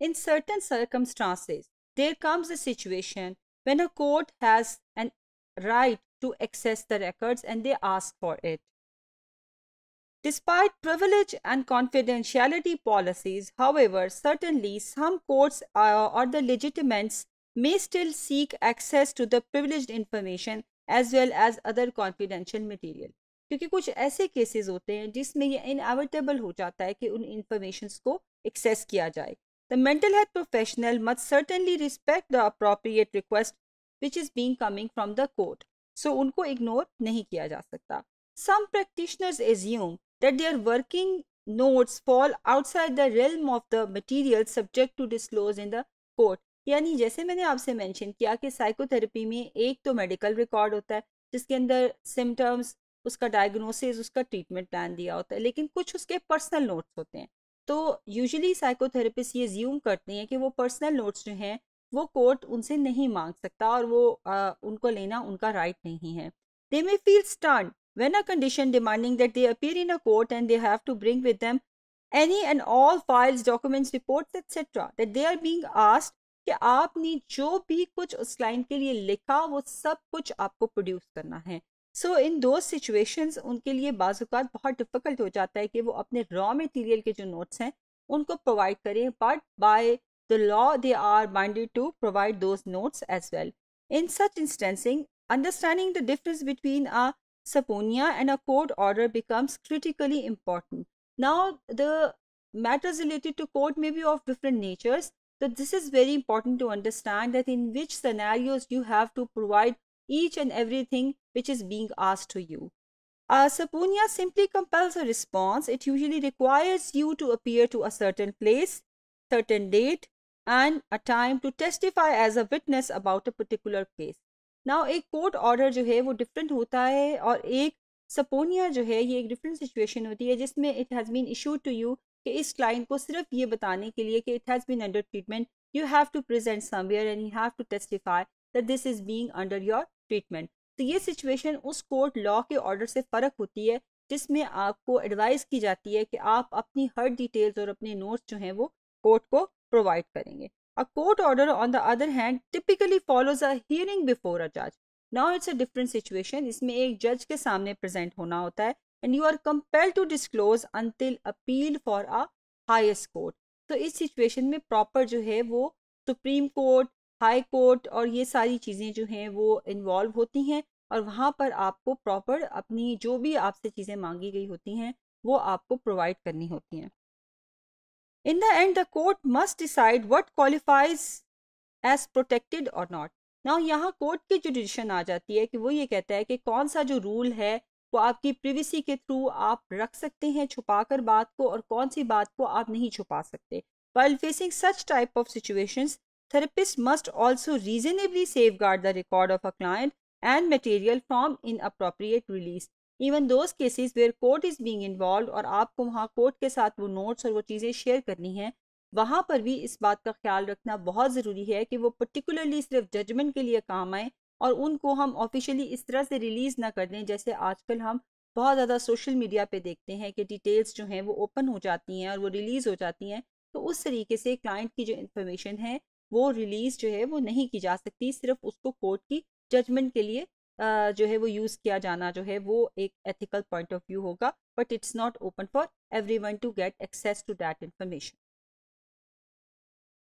In certain circumstances, there comes a situation when a court has an right to access the records and they ask for it. Despite privilege and confidentiality policies, however, certainly some courts uh, or the legitimates may still seek access to the privileged information as well as other confidential material. क्योंकि कुछ ऐसे cases होते हैं जिसमें ये inevitable हो जाता है कि उन इंफॉर्मेशन को एक्सेस किया जाए the mental health professional must certainly respect the appropriate request which is being coming from the court so उनको इग्नोर नहीं किया जा सकता। Some practitioners assume that their working notes fall outside the realm of the material subject to disclose in the court. यानी जैसे मैंने आपसे mention किया कि साइकोथेरेपी में एक तो मेडिकल रिकॉर्ड होता है, जिसके अंदर सिम्टम्स उसका डायग्नोसिस उसका ट्रीटमेंट प्लान दिया होता है, लेकिन कुछ उसके पर्सनल नोट्स होते हैं। तो यूजुअली साइकोथेरेपिस्ट ये ज्यूम करते हैं कि वो पर्सनल नोट्स जो हैं वो कोर्ट उनसे नहीं मांग सकता और वो आ, उनको लेना उनका राइट right नहीं है। They may feel stern when a condition demanding that they appear in a court and they have to bring with them any and all files documents report etcetera that they are being asked कि आपने जो भी कुछ उस client के लिए लिखा वो सब कुछ आपको प्रोड्यूस करना है। सो इन दो सिचुएशंस उनके लिए बाजूकात बहुत डिफ़िकल्ट हो जाता है कि वो अपने रॉ मटेरियल के जो नोट्स हैं, उनको प्रोवाइड करें। But by the law they are binded to provide those notes as well in such instancing understanding the difference between a subpoena and a court order becomes critically important now the matters related to court may be of different natures तो this is very important to understand that in which scenarios you have to provide each and everything which is being asked to you. A subpoena simply compels a response. It usually requires you to appear to a certain place, certain date, and a time to testify as a witness about a particular case. Now एक court order जो है वो different होता है और एक सपोनिया जो है ये एक डिफरेंट सिचुएशन होती है जिसमें it has been issue to you कि इस क्लाइंट को सिर्फ ये बताने के लिए कि it has been under treatment you have to present somewhere and you have to testify That this is being under your treatment तो ये सिचुएशन उस कोर्ट लॉ के ऑर्डर से फ़र्क होती है, जिसमें आपको एडवाइस की जाती है कि आप अपनी हर डिटेल्स और अपने नोट्स जो हैं वो कोर्ट को प्रोवाइड करेंगे। A court order on the other hand typically follows a before a जज now it's a different situation इसमें एक जज के सामने प्रेजेंट होना होता है and you are compel to disclose until appeal for a highest court तो इस सिचुएशन में प्रॉपर जो है वो सुप्रीम कोर्ट हाई कोर्ट और ये सारी चीज़ें जो हैं वो इन्वॉल्व होती हैं और वहाँ पर आपको प्रॉपर अपनी जो भी आपसे चीज़ें मांगी गई होती हैं वो आपको प्रोवाइड करनी होती हैं। In the end the court must decide what qualifies as protected और नॉट। ना यहाँ कोर्ट की जो डिसीशन आ जाती है कि वो ये कहता है कि कौन सा जो रूल है वो आपकी प्रिवेसी के थ्रू आप रख सकते हैं छुपा कर बात को और कौन सी बात को आप नहीं छुपा सकते। While facing such type of situations, therapists must also reasonably safeguard the record of a client and material from inappropriate release. Even those cases where court is being involve और आपको वहाँ कोर्ट के साथ वो नोट्स और वो चीज़ें share करनी हैं, वहाँ पर भी इस बात का ख्याल रखना बहुत ज़रूरी है कि वो पर्टिकुलरली सिर्फ़ जजमेंट के लिए काम आए और उनको हम ऑफिशियली इस तरह से रिलीज़ ना कर दें जैसे आजकल हम बहुत ज़्यादा सोशल मीडिया पे देखते हैं कि डिटेल्स जो हैं वो ओपन हो जाती हैं और वो रिलीज़ हो जाती हैं तो उस तरीके से क्लाइंट की जो इन्फॉर्मेशन है वो रिलीज़ जो है वो नहीं की जा सकती, सिर्फ़ उसको कोर्ट की जजमेंट के लिए जो है वो यूज़ किया जाना जो है वो एक एथिकल पॉइंट ऑफ़ व्यू होगा but it's not open for everyone to get access to that information